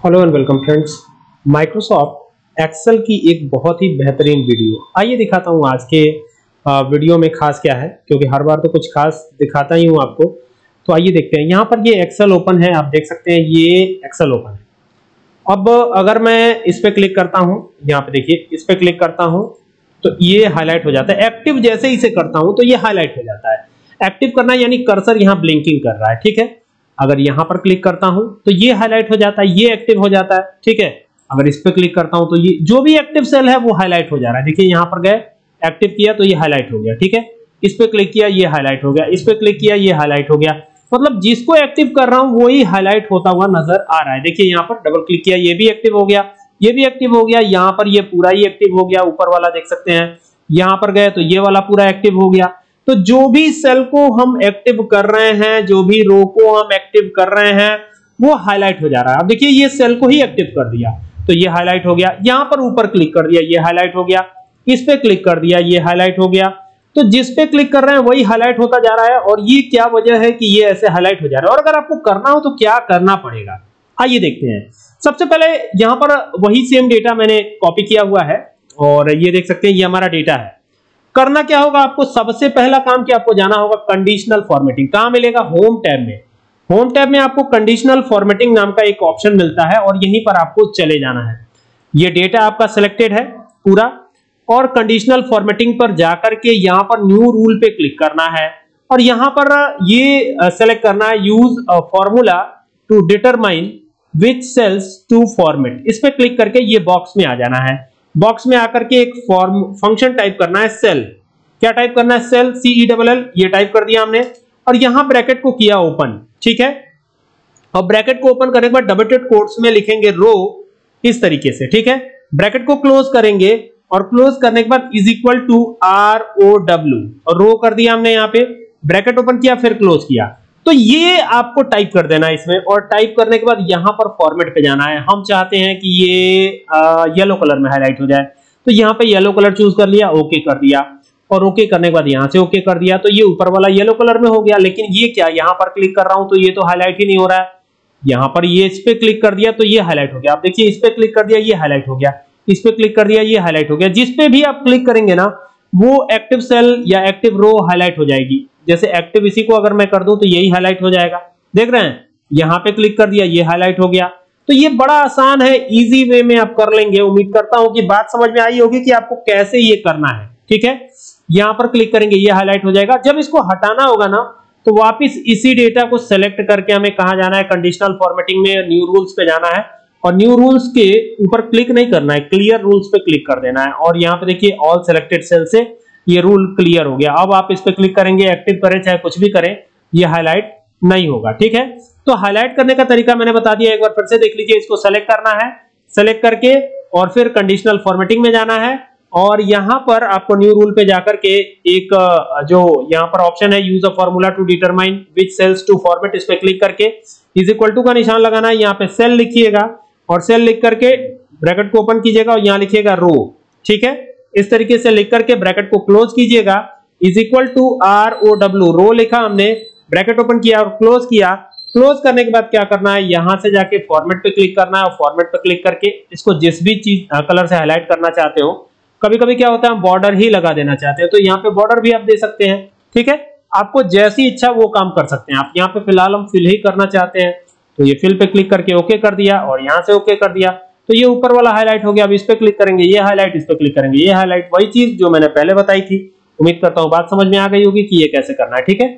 Hello and welcome friends Microsoft Excel की एक बहुत ही बेहतरीन वीडियो। आइए दिखाता हूँ आज के वीडियो में खास क्या है, क्योंकि हर बार तो कुछ खास दिखाता ही हूँ आपको। तो आइए देखते हैं। यहाँ पर ये एक्सेल ओपन है, आप देख सकते हैं, ये एक्सेल ओपन है। अब अगर मैं इस पर क्लिक करता हूँ, यहाँ पे देखिए, इस पर क्लिक करता हूँ तो ये हाईलाइट हो जाता है। एक्टिव जैसे इसे करता हूँ तो ये हाईलाइट हो जाता है। एक्टिव करना यानी कर्सर यहाँ ब्लिंकिंग कर रहा है, ठीक है? अगर यहाँ पर क्लिक करता हूँ तो ये हाईलाइट हो जाता है, ये एक्टिव हो जाता है, ठीक है? अगर इस पर क्लिक करता हूँ तो ये, जो भी एक्टिव सेल है, वो हाईलाइट हो जा रहा है। देखिए, यहाँ पर गए एक्टिव किया तो ये हाईलाइट हो गया, ठीक है? इस पर क्लिक किया, ये हाईलाइट हो गया, इस पर क्लिक किया, ये हाईलाइट हो गया। मतलब जिसको एक्टिव कर रहा हूँ, वही हाईलाइट होता हुआ नज़र आ रहा है। देखिए, यहाँ पर डबल क्लिक किया, ये भी एक्टिव हो गया, ये भी एक्टिव हो गया, यहाँ पर ये पूरा ही एक्टिव हो गया, ऊपर वाला देख सकते हैं। यहाँ पर गए तो ये वाला पूरा एक्टिव हो गया। तो जो भी सेल को हम एक्टिव कर रहे हैं, जो भी रो को हम एक्टिव कर रहे हैं, वो हाईलाइट हो जा रहा है। अब देखिए, ये सेल को ही एक्टिव कर दिया। तो ये हाईलाइट हो गया। यहाँ पर ऊपर क्लिक कर दिया, ये हाईलाइट हो गया। इस पे क्लिक कर दिया, ये हाईलाइट हो गया। तो जिस पे क्लिक कर रहे हैं, वही हाईलाइट होता जा रहा है और ये क्या वजह है कि ये ऐसे हाईलाइट हो जा रहा है? और अगर आपको करना हो तो क्या करना पड़ेगा? आइए देखते हैं। सबसे पहले यहाँ पर वही सेम डेटा मैंने कॉपी किया हुआ है और ये देख सकते हैं, ये हमारा डेटा है। करना क्या होगा आपको? सबसे पहला काम क्या आपको जाना होगा कंडीशनल फॉर्मेटिंग कहाँ मिलेगा? होम टैब में। होम टैब में आपको कंडीशनल फॉर्मेटिंग नाम का एक ऑप्शन मिलता है और यहीं पर आपको चले जाना है। ये डेटा आपका सिलेक्टेड है पूरा। और कंडीशनल फॉर्मेटिंग पर जाकर के यहाँ पर न्यू रूल पे क्लिक करना है। और यहाँ पर ये सेलेक्ट करना है use formula to determine which cells to format इस पर क्लिक करके ये बॉक्स में आ जाना है। बॉक्स में आकर के एक फॉर्म, फ़ंक्शन टाइप करना है सेल। क्या टाइप करना है cell? C E double L ये टाइप कर दिया हमने। और यहाँ ब्रैकेट को किया ओपन, ठीक है? और ब्रैकेट को ओपन करने के बाद डबल कोट्स में लिखेंगे रो इस तरीके से, ठीक है? ब्रैकेट को क्लोज करेंगे और क्लोज करने के बाद is equal to R O W और रो कर दिया हमने यहाँ पे, ब्रैकेट ओपन किया, फिर क्लोज किया। तो ये आपको टाइप कर देना है इसमें और टाइप करने के बाद यहाँ पर फॉर्मेट पे जाना है। हम चाहते हैं कि ये येलो कलर में हाईलाइट हो जाए। तो यहाँ पे येलो कलर चूज़ कर लिया ओके कर दिया। और ओके करने के बाद यहाँ से ओके कर दिया। तो ये ऊपर वाला येलो कलर में हो गया, लेकिन ये क्या, यहाँ पर क्लिक कर रहा हूँ तो ये तो हाईलाइट ही नहीं हो रहा है। यहाँ पर ये इस पे क्लिक कर दिया तो ये हाईलाइट हो गया। आप देखिए, इस पे क्लिक कर दिया, ये हाईलाइट हो गया। इस पे क्लिक कर दिया, ये हाईलाइट हो गया। जिस पे भी आप क्लिक करेंगे ना, वो एक्टिव सेल या एक्टिव रो हाईलाइट हो जाएगी। जैसे एक्टिव इसी को अगर मैं कर दूँ तो यही हाईलाइट हो जाएगा। देख रहे हैं? यहाँ पे क्लिक कर दिया, ये हाईलाइट हो गया। तो ये बड़ा आसान है इजी वे में आप कर लेंगे। उम्मीद करता हूँ कि बात समझ में आई होगी कि आपको कैसे ये करना है। ठीक है? यहाँ पर क्लिक करेंगे, ये हाईलाइट हो जाएगा। जब इसको हटाना होगा ना तो वापस इसी डेटा को सेलेक्ट करके हमें कहा जाना है? कंडीशनल फॉर्मेटिंग में न्यू रूल्स पे जाना है। और न्यू रूल्स के ऊपर क्लिक नहीं करना है क्लियर रूल्स पे क्लिक कर देना है। और यहाँ पे देखिए ऑल सेलेक्टेड सेल से ये रूल क्लियर हो गया। अब आप इस पे क्लिक करेंगे एक्टिव करें, चाहे कुछ भी करें, ये हाईलाइट नहीं होगा, ठीक है? तो हाईलाइट करने का तरीका मैंने बता दिया, एक बार फिर से देख लीजिए, इसको सेलेक्ट करना है। सेलेक्ट करके और फिर कंडीशनल फॉर्मेटिंग में जाना है। और यहाँ पर आपको न्यू रूल पे जाकर के एक जो यहाँ पर ऑप्शन है use a formula to determine which cells to format इस पे क्लिक करके। इज़ इक्वल टू का निशान लगाना है, यहाँ पे सेल लिखिएगा। और सेल लिख करके ब्रैकेट को ओपन कीजिएगा और यहाँ लिखिएगा रो ठीक है? इस तरीके से लिख करके ब्रैकेट को क्लोज कीजिएगा। Is equal to R O W row लिखा हमने, ब्रैकेट ओपन किया और क्लोज किया। क्लोज करने के बाद क्या करना है? यहाँ से जाके फॉर्मेट पे क्लिक करना है और फॉर्मेट पे क्लिक करके इसको जिस भी चीज़ कलर से हाईलाइट करना चाहते हो कभी कभी क्या होता है बॉर्डर ही लगा देना चाहते हैं। तो यहाँ पे बॉर्डर भी आप दे सकते हैं, ठीक है? आपको जैसी इच्छा वो काम कर सकते हैं। आप यहाँ पे फ़िलहाल हम फिल ही करना चाहते हैं। तो ये फिल पे क्लिक करके ओके कर दिया और यहाँ से ओके कर दिया। तो ये ऊपर वाला हाईलाइट हो गया। अब इस पर क्लिक करेंगे, ये हाईलाइट इस पर क्लिक करेंगे। ये हाईलाइट वही चीज़ जो मैंने पहले बताई थी। उम्मीद करता हूँ बात समझ में आ गई होगी कि ये कैसे करना है, ठीक है?